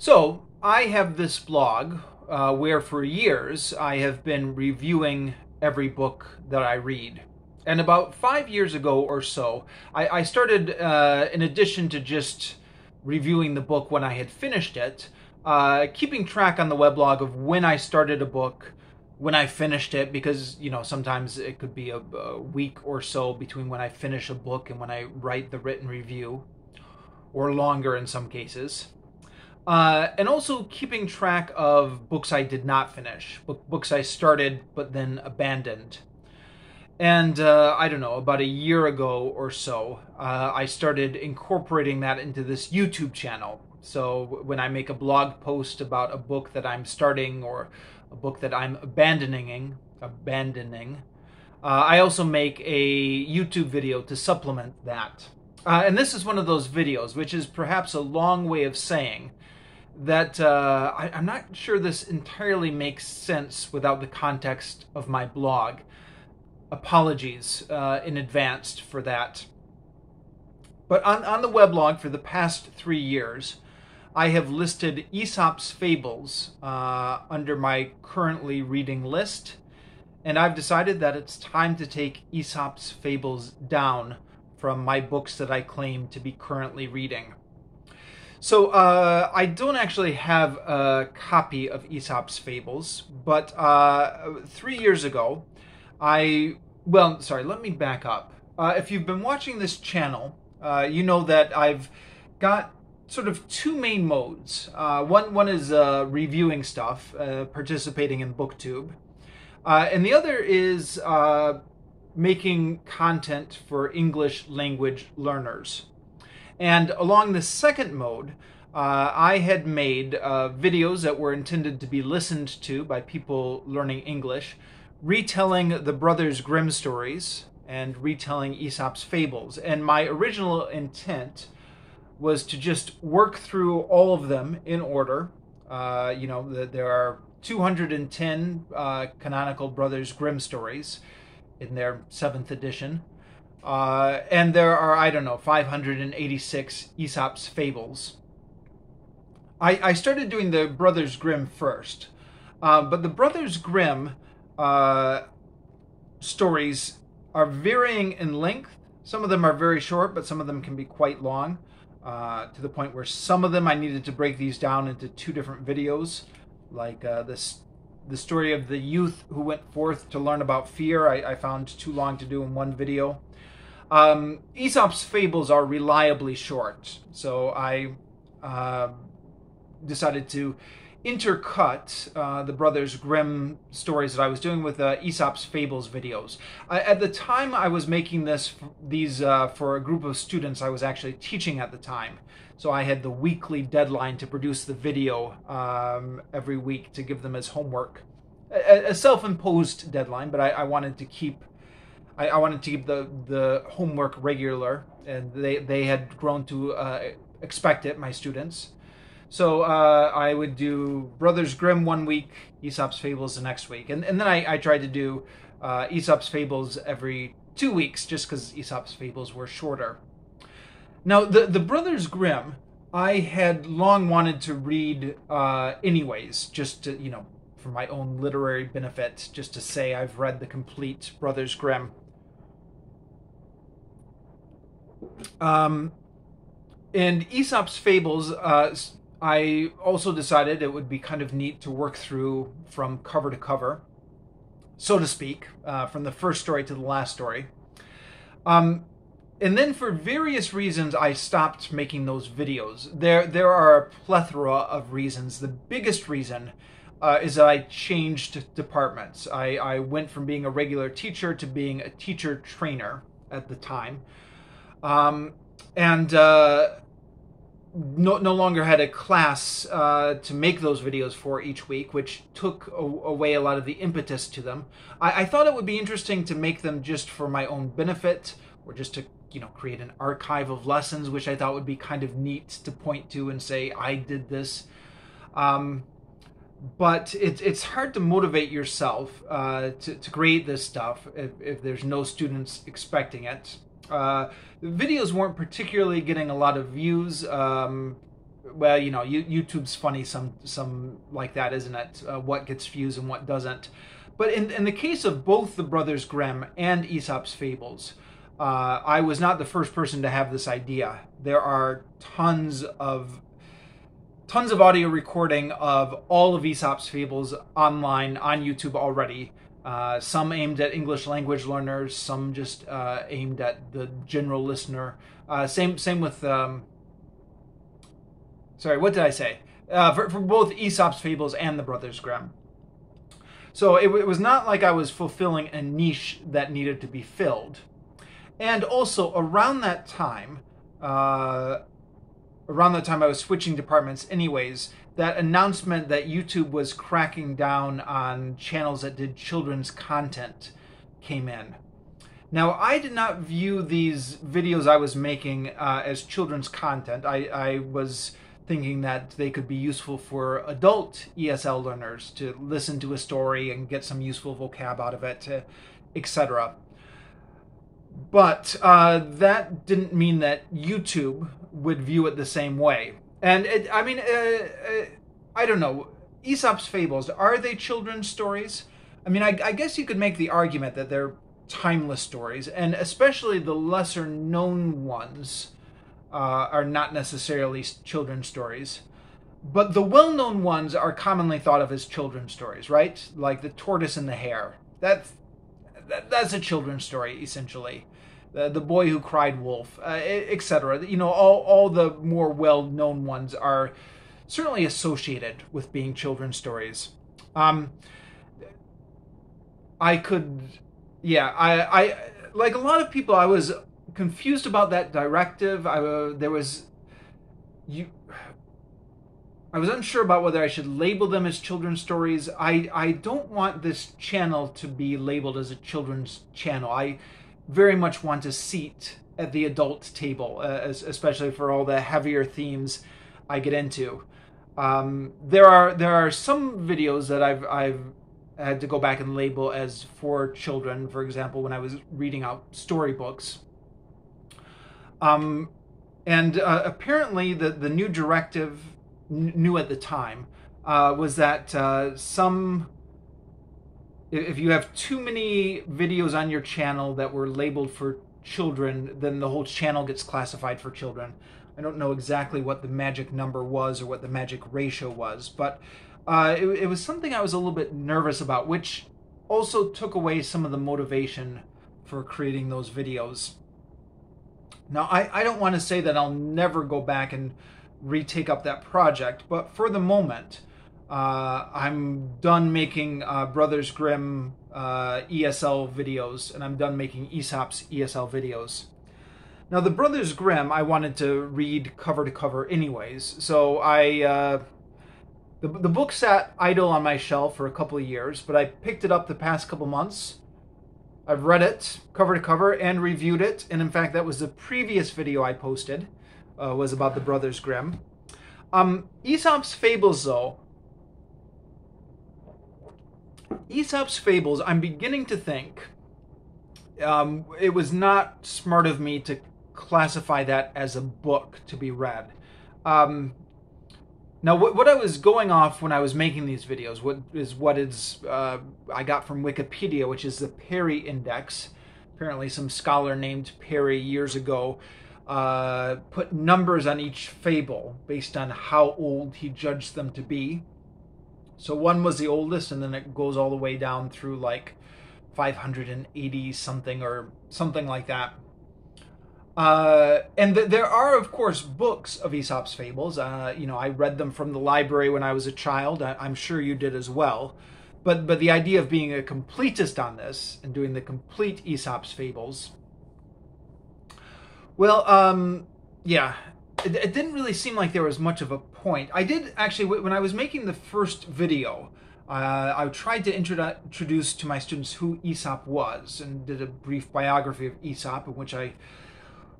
So, I have this blog uh, where for years I have been reviewing every book that I read. And about five years ago or so, I, I started, uh, in addition to just reviewing the book when I had finished it, uh, keeping track on the weblog of when I started a book, when I finished it, because, you know, sometimes it could be a, a week or so between when I finish a book and when I write the written review, or longer in some cases. Uh, and also keeping track of books I did not finish, book, books I started but then abandoned. And uh, I don't know, about a year ago or so, uh, I started incorporating that into this YouTube channel. So when I make a blog post about a book that I'm starting or a book that I'm abandoning, abandoning, uh, I also make a YouTube video to supplement that. Uh, and this is one of those videos, which is perhaps a long way of saying that uh, I, am not sure this entirely makes sense without the context of my blog. Apologies uh, in advance for that. But on, on the weblog for the past three years, I have listed Aesop's Fables uh, under my currently reading list, and I've decided that it's time to take Aesop's Fables down from my books that I claim to be currently reading. So uh, I don't actually have a copy of Aesop's Fables, but uh, three years ago, I well, sorry, let me back up. Uh, if you've been watching this channel, uh, you know that I've got sort of two main modes. Uh, one one is uh, reviewing stuff, participating in BookTube, and the other is making content for English language learners. And along the second mode, uh, I had made uh, videos that were intended to be listened to by people learning English, retelling the Brothers Grimm stories and retelling Aesop's fables. And my original intent was to just work through all of them in order. Uh, you know, the, there are 210 uh, canonical Brothers Grimm stories in their seventh edition. Uh, and there are, I don't know, 586 Aesop's fables. I, I started doing the Brothers Grimm first. Uh, but the Brothers Grimm uh, stories are varying in length. Some of them are very short, but some of them can be quite long. Uh, to the point where some of them I needed to break these down into two different videos, like uh, this the story of the youth who went forth to learn about fear. I, I found too long to do in one video. Um, Aesop's fables are reliably short, so I uh, decided to intercut uh, the Brothers Grimm stories that I was doing with uh, Aesop's Fables videos. At the time I was making this these uh, for a group of students I was actually teaching at the time. So I had the weekly deadline to produce the video um, every week to give them as homework. A, a self-imposed deadline, but I, I wanted to keep I, I, wanted to keep the the homework regular, and they they had grown to uh, expect it. My students, so uh, I would do Brothers Grimm one week, Aesop's Fables the next week, and and then I, I tried to do uh, Aesop's Fables every two weeks, just because Aesop's Fables were shorter. Now the the Brothers Grimm, I had long wanted to read uh, anyways, just to you know for my own literary benefit, just to say I've read the complete Brothers Grimm. Um, and Aesop's Fables, uh, I also decided it would be kind of neat to work through from cover to cover, so to speak, uh, from the first story to the last story. Um, and then for various reasons, I stopped making those videos. There, there are a plethora of reasons. The biggest reason uh, is that I changed departments. I, I went from being a regular teacher to being a teacher trainer at the time um, and uh, no, no longer had a class uh, to make those videos for each week, which took a- away a lot of the impetus to them. I-, I thought it would be interesting to make them just for my own benefit, or just to you know create an archive of lessons, which I thought would be kind of neat to point to and say I did this. Um, but it's it's hard to motivate yourself uh, to to create this stuff if, if there's no students expecting it. Uh, the videos weren't particularly getting a lot of views. Um, well, you know, YouTube's funny some some like that, isn't it? Uh, what gets views and what doesn't. But in in the case of both the Brothers Grimm and Aesop's Fables, uh, I was not the first person to have this idea. There are tons of tons of audio recording of all of Aesop's Fables online on YouTube already. Uh, some aimed at English language learners, some just uh, aimed at the general listener. Uh, same same with um, sorry, what did I say? Uh, for, for both Aesop's Fables and the Brothers Grimm. So it, it was not like I was fulfilling a niche that needed to be filled. And also around that time, uh, around the time I was switching departments, anyways, that announcement that YouTube was cracking down on channels that did children's content came in. Now, I did not view these videos I was making uh, as children's content. I, I was thinking that they could be useful for adult ESL learners to listen to a story and get some useful vocab out of it, etc. But uh, that didn't mean that YouTube would view it the same way. And it, I mean, uh, uh, I don't know. Aesop's fables are they children's stories? I mean, I, I guess you could make the argument that they're timeless stories, and especially the lesser known ones uh, are not necessarily children's stories. But the well known ones are commonly thought of as children's stories, right? Like The Tortoise and the Hare. That's, that, that's a children's story, essentially. The, the Boy Who Cried Wolf, uh, etc. You know, all, all the more well known ones are certainly associated with being children's stories. Um, I could, yeah, I, I, like a lot of people, I was confused about that directive. I uh, there was you. I was unsure about whether I should label them as children's stories. I I don't want this channel to be labeled as a children's channel. I very much want a seat at the adult table, uh, especially for all the heavier themes I get into. Um, there are there are some videos that I've I've had to go back and label as for children. For example, when I was reading out storybooks, um, and uh, apparently, the, the new directive, n- new at the time, uh, was that uh, some. If you have too many videos on your channel that were labeled for children, then the whole channel gets classified for children. I don't know exactly what the magic number was or what the magic ratio was, but uh, it, it was something I was a little bit nervous about, which also took away some of the motivation for creating those videos. Now, I, I don't want to say that I'll never go back and retake up that project, but for the moment, uh, I'm done making uh, Brothers Grimm uh, ESL videos, and I'm done making Aesop's ESL videos. Now, the Brothers Grimm, I wanted to read cover to cover anyways, so I. Uh, the, the book sat idle on my shelf for a couple of years, but I picked it up the past couple months I've read it cover to cover and reviewed it, and in fact, that was the previous video I posted. Uh, was about the Brothers Grimm. Um, Aesop's Fables, though. Aesop's Fables, I'm beginning to think um, it was not smart of me to classify that as a book to be read. Um, now, what, what I was going off when I was making these videos what is what is uh, I got from Wikipedia, which is the Perry Index. Apparently, some scholar named Perry years ago uh, put numbers on each fable based on how old he judged them to be. So one was the oldest, and then it goes all the way down through like 580 something or something like that. Uh, and th- there are, of course, books of Aesop's fables. Uh, you know, I read them from the library when I was a child. I- am sure you did as well. But but the idea of being a completist on this and doing the complete Aesop's fables, well, um, yeah, it, it didn't really seem like there was much of a point. I did actually when I was making the first video. Uh, I tried to introduce to my students who Aesop was and did a brief biography of Aesop, in which I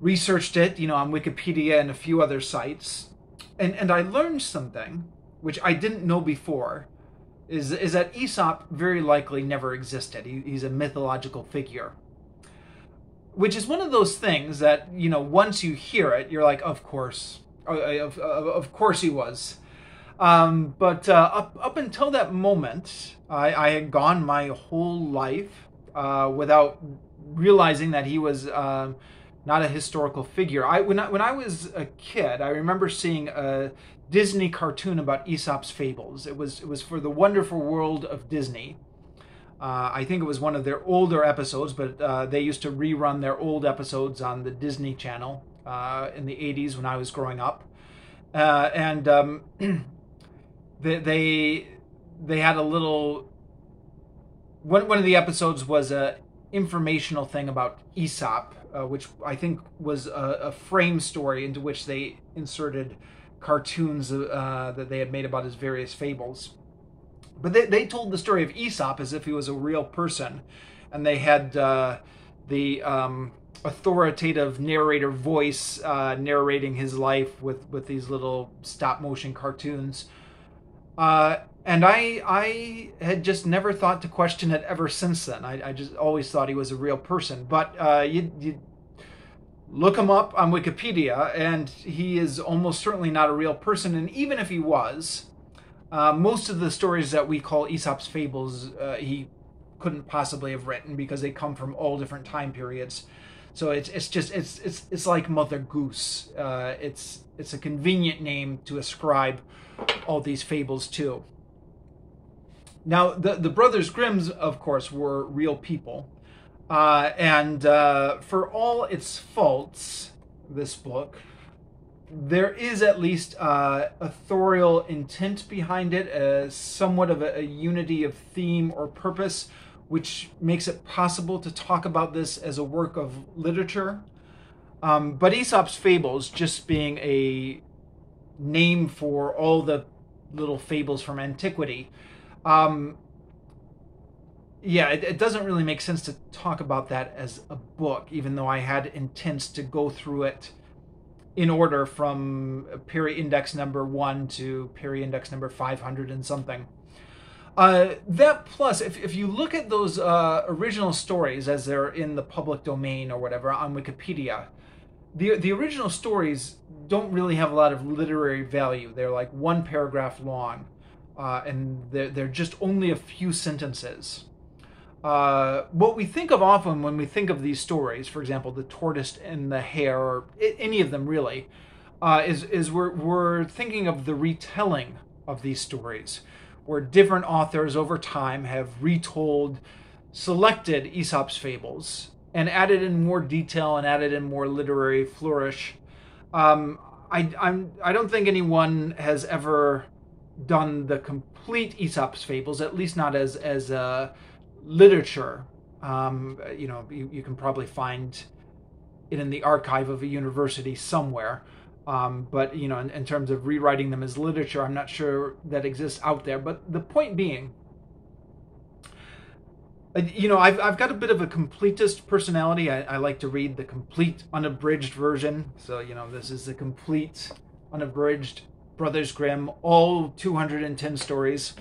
researched it, you know, on Wikipedia and a few other sites, and and I learned something which I didn't know before, is is that Aesop very likely never existed. He, he's a mythological figure, which is one of those things that you know once you hear it, you're like, of course, Oh, of, of, of course he was. Um, but uh, up up until that moment, I, I had gone my whole life uh, without realizing that he was uh, not a historical figure. I when I, when I was a kid, I remember seeing a Disney cartoon about Aesop's fables. It was it was for the Wonderful World of Disney. Uh, I think it was one of their older episodes, but uh, they used to rerun their old episodes on the Disney Channel uh, in the 80s when I was growing up. Uh, and um, they, they they had a little one one of the episodes was a informational thing about Aesop, uh, which I think was a, a, frame story into which they inserted cartoons uh, that they had made about his various fables. But they, they told the story of Aesop as if he was a real person, and they had uh, the um, authoritative narrator voice uh, narrating his life with, with these little stop motion cartoons. Uh, and I I had just never thought to question it ever since then. I, I just always thought he was a real person. But uh, you, you look him up on Wikipedia, and he is almost certainly not a real person. And even if he was, uh, most of the stories that we call Aesop's fables, uh, he couldn't possibly have written because they come from all different time periods. So it's it's just it's it's it's like Mother Goose. Uh, it's it's a convenient name to ascribe all these fables to. Now the the brothers Grimm's, of course, were real people, uh, and uh, for all its faults, this book there is at least uh, authorial intent behind it, as somewhat of a, a, unity of theme or purpose, which makes it possible to talk about this as a work of literature. Um, but Aesop's Fables, just being a name for all the little fables from antiquity, um, yeah, it, it, doesn't really make sense to talk about that as a book, even though I had intents to go through it in order from Perry Index number one to Perry Index number 500 and something. Uh, that plus, if, if you look at those uh, original stories as they're in the public domain or whatever on Wikipedia, the the original stories don't really have a lot of literary value. They're like one paragraph long, uh, and they're, they're just only a few sentences. Uh, what we think of often when we think of these stories, for example, the tortoise and the hare, or any of them really, uh, is is we're we're thinking of the retelling of these stories, where different authors over time have retold selected Aesop's fables and added in more detail and added in more literary flourish. Um, I I'm I don't think anyone has ever done the complete Aesop's fables, at least not as as a literature. Um, you know, you, you, can probably find it in the archive of a university somewhere. Um, but you know, in, in, terms of rewriting them as literature, I'm not sure that exists out there. But the point being, uh, you know, I've I've got a bit of a completist personality. I, I like to read the complete unabridged version. So you know, this is the complete unabridged Brothers Grimm, all 210 stories.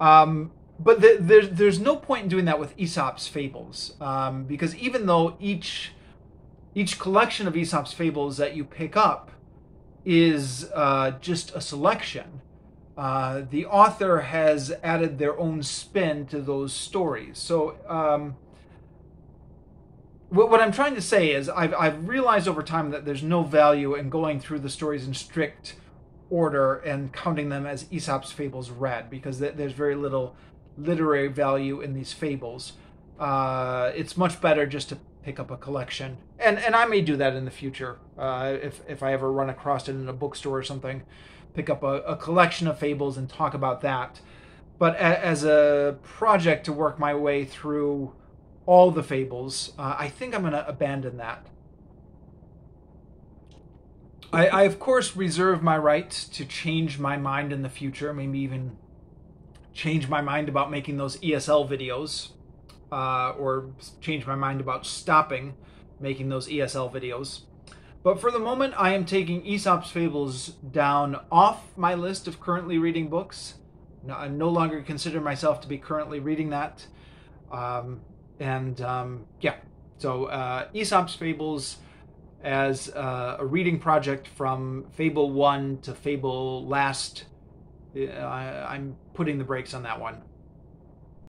Um, but the, there's there's no point in doing that with Aesop's fables um, because even though each each collection of Aesop's fables that you pick up is uh, just a selection, uh, the author has added their own spin to those stories. So. Um, what, what I'm trying to say is, I've, I've realized over time that there's no value in going through the stories in strict order and counting them as Aesop's fables read because there's very little literary value in these fables. Uh, it's much better just to pick up a collection, and and I may do that in the future uh, if if I ever run across it in a bookstore or something. Pick up a, a collection of fables and talk about that. But a, as a project to work my way through all the fables, uh, I think I'm going to abandon that. I, I, of course, reserve my right to change my mind in the future, maybe even change my mind about making those ESL videos, uh, or change my mind about stopping making those ESL videos. But for the moment, I am taking Aesop's Fables down off my list of currently reading books. No, I no longer consider myself to be currently reading that. Um, and um, yeah, so uh, Aesop's Fables as uh, a reading project from Fable 1 to Fable Last. Uh, I, I'm putting the brakes on that one.